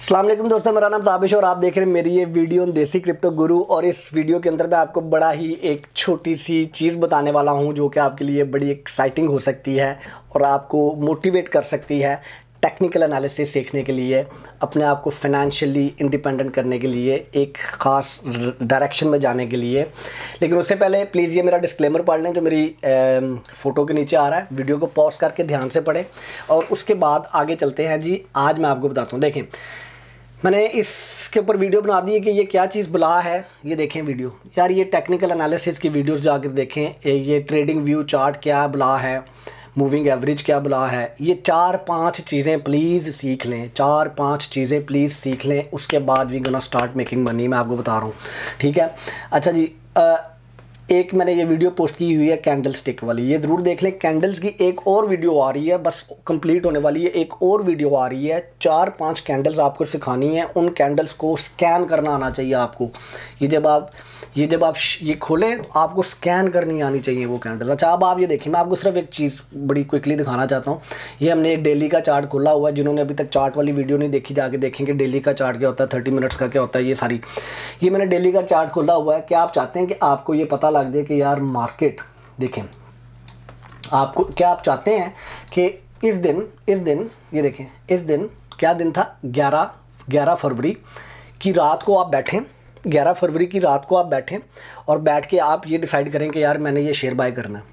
अल्लाम दोस्तों, मेरा नाम ताबिश और आप देख रहे हैं मेरी ये वीडियो देसी क्रिप्टो गुरु और इस वीडियो के अंदर मैं आपको बड़ा ही एक छोटी सी चीज़ बताने वाला हूँ जो कि आपके लिए बड़ी एक्साइटिंग हो सकती है और आपको मोटिवेट कर सकती है टेक्निकल एनालिसिस सीखने के लिए, अपने आप को फाइनेंशियली इंडिपेंडेंट करने के लिए, एक ख़ास डायरेक्शन में जाने के लिए। लेकिन उससे पहले प्लीज़ ये मेरा डिस्क्लेमर पढ़ लें जो मेरी फ़ोटो के नीचे आ रहा है। वीडियो को पॉज करके ध्यान से पढ़ें और उसके बाद आगे चलते हैं जी। आज मैं आपको बताता हूँ। देखें मैंने इसके ऊपर वीडियो बना दी है कि ये क्या चीज़ बुला है। ये देखें वीडियो यार ये टेक्निकल एनालिसिस की वीडियोस जाकर देखें। ये ट्रेडिंग व्यू चार्ट क्या बुला है? मूविंग एवरेज क्या बुला है? ये चार पाँच चीज़ें प्लीज़ सीख लें। चार पाँच चीज़ें प्लीज़ सीख लें। उसके बाद we gonna start making money मैं आपको बता रहा हूँ। ठीक है? अच्छा जी आ, एक मैंने ये वीडियो पोस्ट की हुई है कैंडल स्टिक वाली। ये ज़रूर देख लें कैंडल्स की एक और वीडियो आ रही है, बस कंप्लीट होने वाली है। एक और वीडियो आ रही है, चार पाँच कैंडल्स आपको सिखानी है, उन कैंडल्स को स्कैन करना आना चाहिए आपको। ये जब आप ये जब आप ये खोलें, आपको स्कैन करनी आनी चाहिए वो कैंडल अच्छा अब आप ये देखिए, मैं आपको सिर्फ़ एक चीज़ बड़ी क्विकली दिखाना चाहता हूँ। ये हमने एक डेली का चार्ट खोला हुआ है, जिन्होंने अभी तक चार्ट वाली वीडियो नहीं देखी, जाके देखेंगे डेली का चार्ट क्या होता है थर्टी मिनट्स का क्या होता है, ये सारी। ये मैंने डेली का चार्ट खोला हुआ है क्या आप चाहते हैं कि आपको ये पता लग जाए कि यार मार्केट देखें, आपको, क्या आप चाहते हैं कि इस दिन इस दिन, ये देखें, इस दिन क्या दिन था? ग्यारह ग्यारह फरवरी की रात को आप बैठें ग्यारह फरवरी की रात को आप बैठें और बैठ के आप ये डिसाइड करें कि यार मैंने ये शेयर बाय करना है।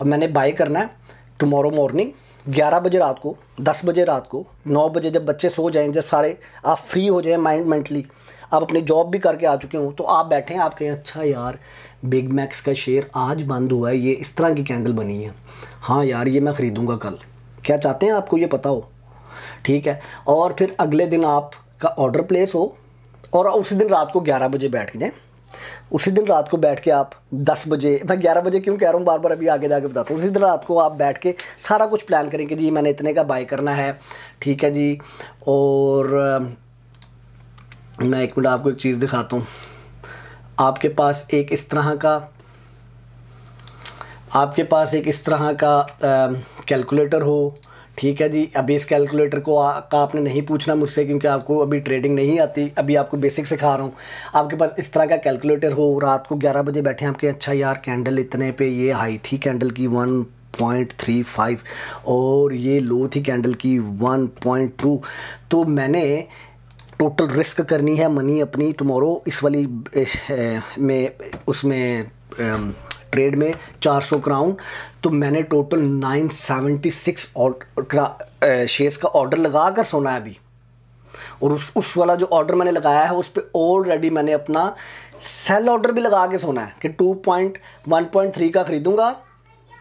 और मैंने बाय करना है टमोरो मॉर्निंग ग्यारह बजे रात को, दस बजे रात को, नौ बजे जब बच्चे सो जाएँ, जब सारे आप फ्री हो जाएँ माइंड मेंटली आप अपनी जॉब भी करके आ चुके हो तो आप बैठें, आप कहें अच्छा यार बिग मैक्स का शेयर आज बंद हुआ है, ये इस तरह की कैंडल बनी है। हाँ यार, ये मैं ख़रीदूँगा कल। क्या चाहते हैं आपको ये पता हो? ठीक है, और फिर अगले दिन आपका ऑर्डर प्लेस हो और उसी दिन रात को ग्यारह बजे बैठ जाएँ उसी दिन रात को बैठ के आप 10 बजे, मैं 11 बजे क्यों कह रहा हूँ? बार बार अभी आगे जाके बताता हूँ। उसी दिन रात को आप बैठ के सारा कुछ प्लान करेंगे। जी, मैंने इतने का बाय करना है। ठीक है जी। और, मैं एक मिनट आपको एक चीज़ दिखाता हूँ। आपके पास एक इस तरह का, आपके पास एक इस तरह का कैलकुलेटर हो। ठीक है जी अभी इस कैलकुलेटर को आ, का आपने नहीं पूछना मुझसे क्योंकि आपको अभी ट्रेडिंग नहीं आती अभी आपको बेसिक सिखा रहा हूँ। आपके पास इस तरह का कैलकुलेटर हो रात को 11 बजे बैठे आपके अच्छा यार कैंडल इतने पे ये हाई थी कैंडल की वन पॉइंट थ्री फाइव और ये लो थी कैंडल की वन पॉइंट टू तो मैंने टोटल रिस्क करनी है मनी अपनी टमोरो इस वाली में उसमें ट्रेड में 400 क्राउन तो मैंने टोटल 976 शेयर्स का ऑर्डर लगा कर सोना है अभी। और उस उस वाला जो ऑर्डर मैंने लगाया है, उस पर ऑलरेडी मैंने अपना सेल ऑर्डर भी लगा के सोना है कि 2.1.3 का ख़रीदूँगा।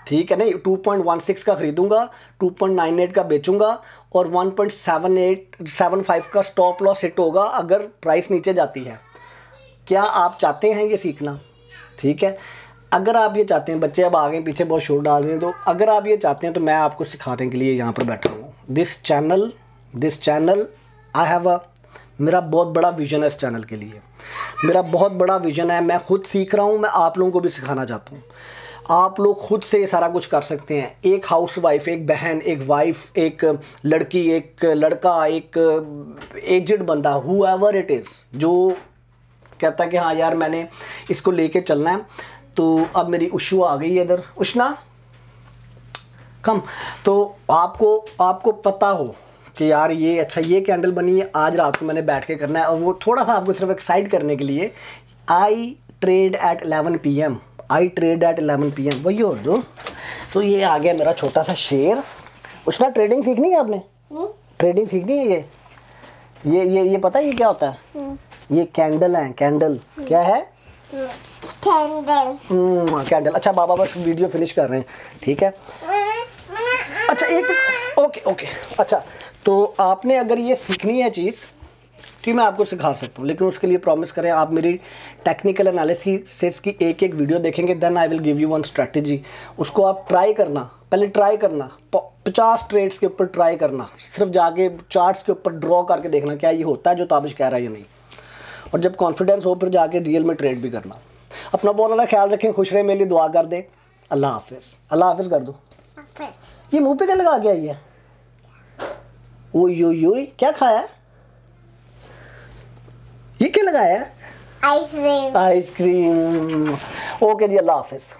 ठीक है, नहीं 2.16 का ख़रीदूँगा 2.98 का बेचूँगा और 1.7875 का स्टॉप लॉस हिट होगा अगर प्राइस नीचे जाती है। क्या आप चाहते हैं ये सीखना? ठीक है अगर आप ये चाहते हैं, बच्चे अब आगे पीछे बहुत शोर डाल रहे हैं तो अगर आप ये चाहते हैं तो मैं आपको सिखाने के लिए यहाँ पर बैठा हूँ। This channel this channel I have a मेरा बहुत बड़ा विज़न है इस चैनल के लिए। मेरा बहुत बड़ा विज़न है, मैं खुद सीख रहा हूँ, मैं आप लोगों को भी सिखाना चाहता हूँ। आप लोग खुद से सारा कुछ कर सकते हैं। एक हाउस वाइफ एक बहन, एक वाइफ एक लड़की, एक लड़का, एक एजड बंदा हु एवर इट इज़ जो कहता है कि हाँ यार मैंने इसको लेके चलना है। तो अब मेरी उशु आ गई है इधर। उष्णा कम तो आपको आपको पता हो कि यार ये अच्छा ये कैंडल बनी है आज रात को मैंने बैठ के करना है। और वो थोड़ा सा आपको सिर्फ़ एक्साइट करने के लिए I trade at eleven P M I trade at eleven P M वही और दो सो ये आ गया मेरा छोटा सा शेयर उष्णा ट्रेडिंग सीखनी है आपने? ट्रेडिंग सीखनी है ये? ये ये ये पता है ये क्या होता है? हम्म। ये कैंडल है कैंडल क्या है? कैंडल कैंडल अच्छा बाबा बस वीडियो फिनिश कर रहे हैं। ठीक है? अच्छा एक ओके ओके अच्छा तो आपने अगर ये सीखनी है चीज़ तो मैं आपको सिखा सकता हूँ, लेकिन उसके लिए प्रॉमिस करें, आप मेरी टेक्निकल एनालिसिस की एक एक वीडियो देखेंगे then I will give you one strategy उसको आप ट्राई करना। पहले ट्राई करना। पचास ट्रेड्स के ऊपर ट्राई करना। सिर्फ़ जाके चार्ट्स के ऊपर ड्रॉ करके देखना, क्या ये होता है, जो ताबिश कह रहा है या नहीं। और जब कॉन्फिडेंस हो, फिर जाके रियल में ट्रेड भी करना। अपना बहुत ज़्यादा ख्याल रखें खुश रहे मेरे लिए दुआ कर दे। अल्लाह हाफिज़। अल्लाह हाफिज़ कर दो। ये मुँह पे क्या लगा के आई है? ओ यो यो क्या खाया? ये क्या लगाया ice cream ice cream okay जी अल्लाह हाफिज़।